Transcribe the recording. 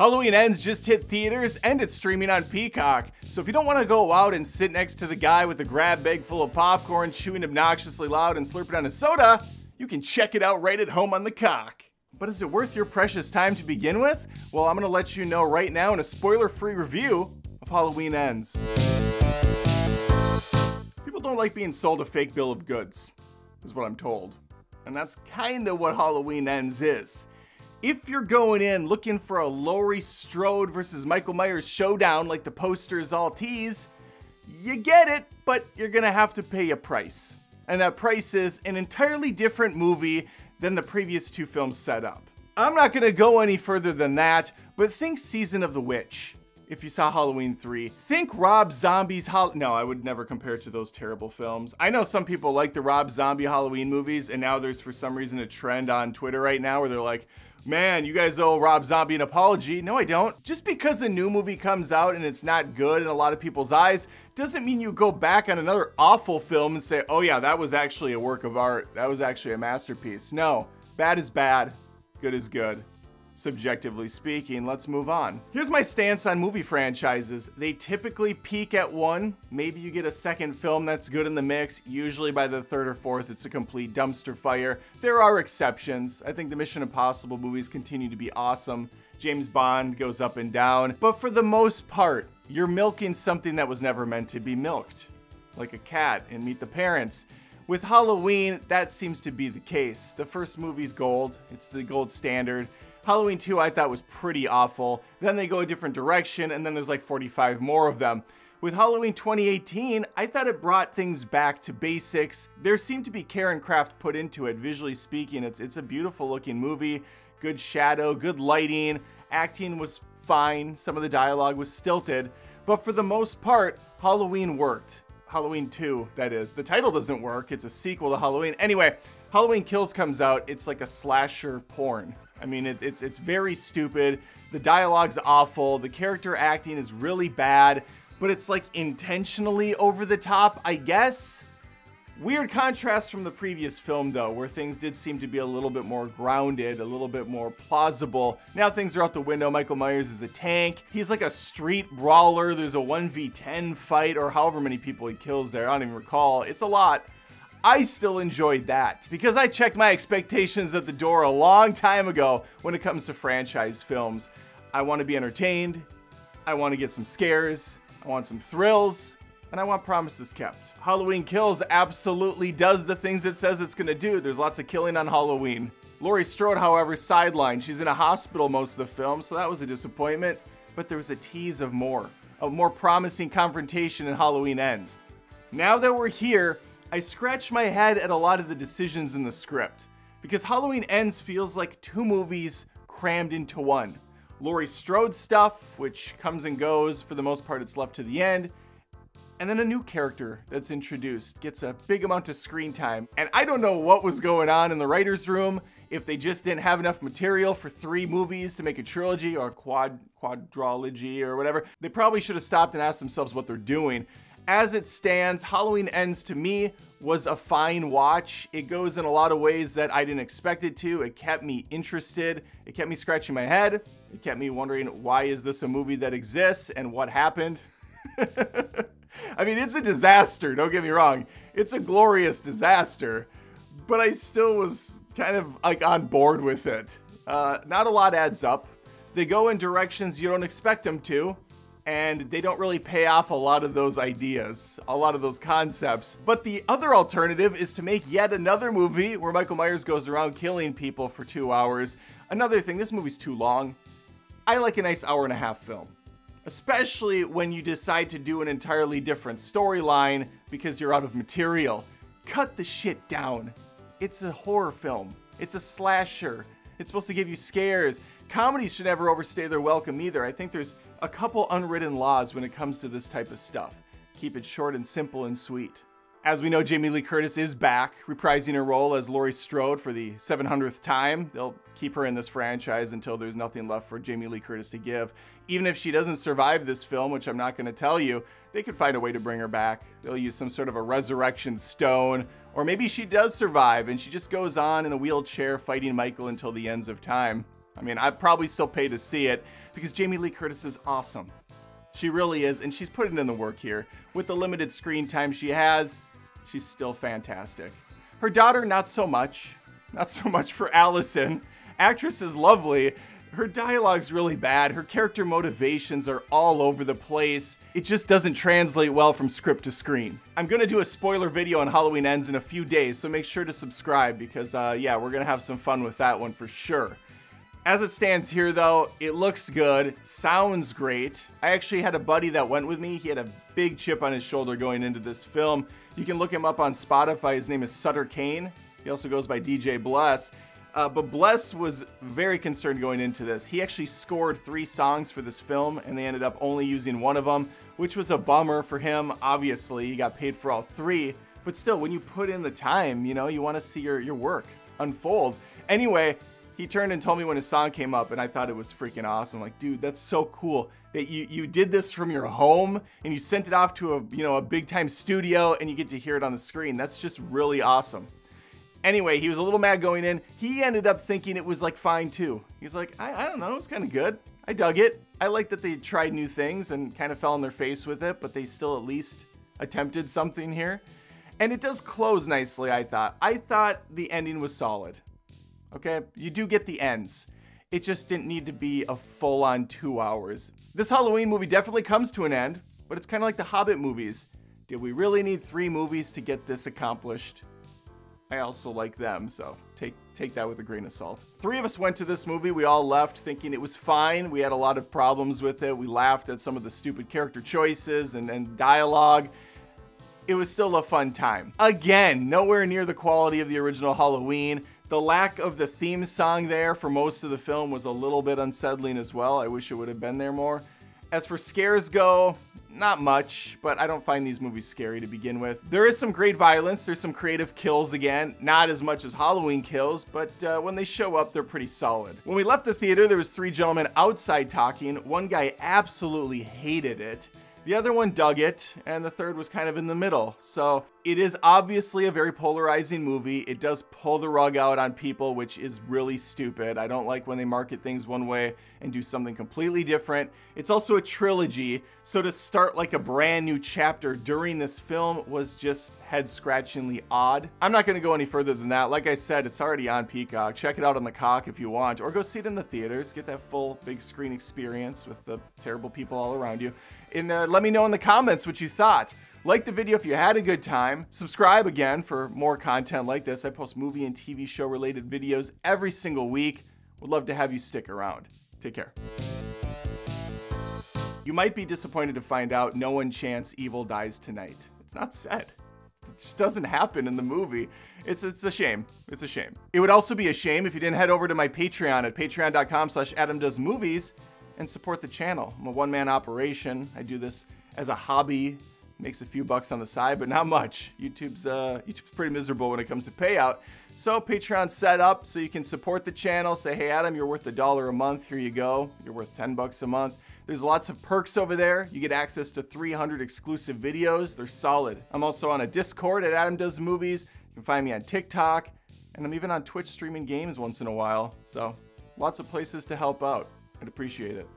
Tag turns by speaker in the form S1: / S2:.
S1: Halloween Ends just hit theaters and it's streaming on Peacock. So if you don't want to go out and sit next to the guy with a grab bag full of popcorn, chewing obnoxiously loud and slurping on a soda, you can check it out right at home on the cock. But is it worth your precious time to begin with? Well, I'm going to let you know right now in a spoiler free review of Halloween Ends. People don't like being sold a fake bill of goods, is what I'm told. And that's kind of what Halloween Ends is. If you're going in looking for a Laurie Strode versus Michael Myers showdown like the posters all tease, you get it, but you're gonna have to pay a price. And that price is an entirely different movie than the previous two films set up. I'm not gonna go any further than that, but think Season of the Witch. If you saw Halloween 3, think Rob Zombie's Hall. No, I would never compare it to those terrible films. I know some people like the Rob Zombie Halloween movies, and now there's for some reason a trend on Twitter right now where they're like, man, you guys owe Rob Zombie an apology. No, I don't. Just because a new movie comes out and it's not good in a lot of people's eyes doesn't mean you go back on another awful film and say, oh yeah, that was actually a work of art. That was actually a masterpiece. No, bad is bad, good is good subjectively speaking, let's move on. Here's my stance on movie franchises. They typically peak at one. Maybe you get a second film that's good in the mix. Usually by the third or fourth, it's a complete dumpster fire. There are exceptions. I think the Mission Impossible movies continue to be awesome. James Bond goes up and down. But for the most part, you're milking something that was never meant to be milked. Like a cat in Meet the Parents. With Halloween, that seems to be the case. The first movie's gold, it's the gold standard. Halloween 2 I thought was pretty awful. Then they go a different direction, and then there's like 45 more of them. With Halloween 2018, I thought it brought things back to basics. There seemed to be care and craft put into it, visually speaking. It's, it's a beautiful looking movie, good shadow, good lighting, acting was fine, some of the dialogue was stilted, but for the most part, Halloween worked. Halloween 2, that is. The title doesn't work, it's a sequel to Halloween. Anyway, Halloween Kills comes out, it's like a slasher porn. I mean, it, it's it's very stupid. The dialogue's awful. The character acting is really bad, but it's like intentionally over the top, I guess. Weird contrast from the previous film, though, where things did seem to be a little bit more grounded, a little bit more plausible. Now things are out the window. Michael Myers is a tank. He's like a street brawler. There's a 1v10 fight, or however many people he kills there. I don't even recall. It's a lot. I still enjoyed that because I checked my expectations at the door a long time ago when it comes to franchise films. I want to be entertained, I want to get some scares, I want some thrills, and I want promises kept. Halloween Kills absolutely does the things it says it's going to do. There's lots of killing on Halloween. Laurie Strode, however, sidelined. She's in a hospital most of the film, so that was a disappointment. But there was a tease of more, a more promising confrontation in Halloween Ends. Now that we're here, I scratched my head at a lot of the decisions in the script, because Halloween Ends feels like two movies crammed into one. Laurie Strode stuff, which comes and goes, for the most part it's left to the end, and then a new character that's introduced gets a big amount of screen time. And I don't know what was going on in the writer's room, if they just didn't have enough material for three movies to make a trilogy or quad quadrology or whatever. They probably should have stopped and asked themselves what they're doing as it stands, Halloween Ends to me was a fine watch. It goes in a lot of ways that I didn't expect it to. It kept me interested. It kept me scratching my head. It kept me wondering why is this a movie that exists and what happened? I mean, it's a disaster, don't get me wrong. It's a glorious disaster, but I still was kind of like on board with it. Uh, not a lot adds up. They go in directions you don't expect them to and they don't really pay off a lot of those ideas, a lot of those concepts. But the other alternative is to make yet another movie where Michael Myers goes around killing people for two hours. Another thing, this movie's too long. I like a nice hour and a half film, especially when you decide to do an entirely different storyline because you're out of material. Cut the shit down. It's a horror film. It's a slasher. It's supposed to give you scares. Comedies should never overstay their welcome either. I think there's a couple unwritten laws when it comes to this type of stuff. Keep it short and simple and sweet. As we know, Jamie Lee Curtis is back, reprising her role as Laurie Strode for the 700th time. They'll keep her in this franchise until there's nothing left for Jamie Lee Curtis to give. Even if she doesn't survive this film, which I'm not going to tell you, they could find a way to bring her back. They'll use some sort of a resurrection stone, or maybe she does survive and she just goes on in a wheelchair fighting Michael until the ends of time. I mean, I'd probably still pay to see it. because Jamie Lee Curtis is awesome. She really is, and she's putting in the work here. With the limited screen time she has, she's still fantastic. Her daughter, not so much. Not so much for Allison. Actress is lovely. Her dialogue's really bad. Her character motivations are all over the place. It just doesn't translate well from script to screen. I'm gonna do a spoiler video on Halloween Ends in a few days, so make sure to subscribe because, uh, yeah, we're gonna have some fun with that one for sure. As it stands here, though, it looks good, sounds great. I actually had a buddy that went with me. He had a big chip on his shoulder going into this film. You can look him up on Spotify. His name is Sutter Kane. He also goes by DJ Bless. Uh, but Bless was very concerned going into this. He actually scored three songs for this film, and they ended up only using one of them, which was a bummer for him. Obviously, he got paid for all three. But still, when you put in the time, you know, you want to see your, your work unfold. Anyway, he turned and told me when his song came up and I thought it was freaking awesome. Like, dude, that's so cool that you you did this from your home and you sent it off to a, you know, a big time studio and you get to hear it on the screen. That's just really awesome. Anyway, he was a little mad going in. He ended up thinking it was like fine too. He's like, I, I don't know, it was kind of good. I dug it. I like that they tried new things and kind of fell on their face with it, but they still at least attempted something here. And it does close nicely, I thought. I thought the ending was solid. Okay, you do get the ends. It just didn't need to be a full on two hours. This Halloween movie definitely comes to an end, but it's kind of like the Hobbit movies. Did we really need three movies to get this accomplished? I also like them, so take take that with a grain of salt. Three of us went to this movie. We all left thinking it was fine. We had a lot of problems with it. We laughed at some of the stupid character choices and, and dialogue. It was still a fun time. Again, nowhere near the quality of the original Halloween. The lack of the theme song there for most of the film was a little bit unsettling as well. I wish it would have been there more. As for scares go, not much, but I don't find these movies scary to begin with. There is some great violence, there's some creative kills again, not as much as Halloween kills, but uh, when they show up, they're pretty solid. When we left the theater, there was three gentlemen outside talking. One guy absolutely hated it. The other one dug it, and the third was kind of in the middle. So it is obviously a very polarizing movie. It does pull the rug out on people, which is really stupid. I don't like when they market things one way and do something completely different. It's also a trilogy, so to start like a brand new chapter during this film was just head scratchingly odd. I'm not gonna go any further than that. Like I said, it's already on Peacock. Check it out on the cock if you want, or go see it in the theaters. Get that full big screen experience with the terrible people all around you and uh, let me know in the comments what you thought. Like the video if you had a good time. Subscribe again for more content like this. I post movie and TV show related videos every single week. Would love to have you stick around. Take care. You might be disappointed to find out no one chants evil dies tonight. It's not said. It just doesn't happen in the movie. It's it's a shame. It's a shame. It would also be a shame if you didn't head over to my Patreon at patreon.com slash adamdoesmovies and support the channel. I'm a one-man operation. I do this as a hobby. Makes a few bucks on the side, but not much. YouTube's uh, YouTube's pretty miserable when it comes to payout. So Patreon's set up so you can support the channel. Say, hey Adam, you're worth a dollar a month. Here you go. You're worth 10 bucks a month. There's lots of perks over there. You get access to 300 exclusive videos. They're solid. I'm also on a Discord at Adam Does Movies. You can find me on TikTok, and I'm even on Twitch streaming games once in a while. So lots of places to help out. I'd appreciate it.